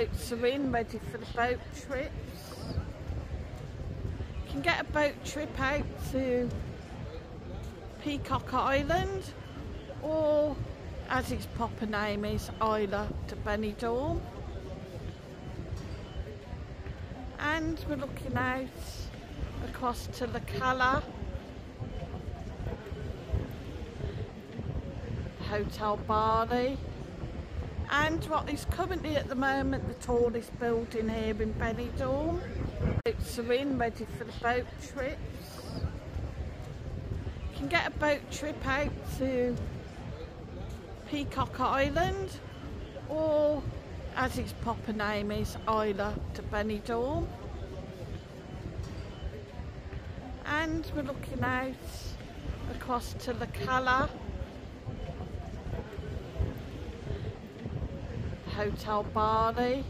In, ready for the boat trips. You can get a boat trip out to Peacock Island or as its proper name is Isla de Benidorm. And we're looking out across to the Cala Hotel Bali and what is currently at the moment the tallest building here in Benidorm. Boats are in ready for the boat trips. You can get a boat trip out to Peacock Island or as its proper name is Isla de Benidorm. And we're looking out across to the Cala Hotel Bali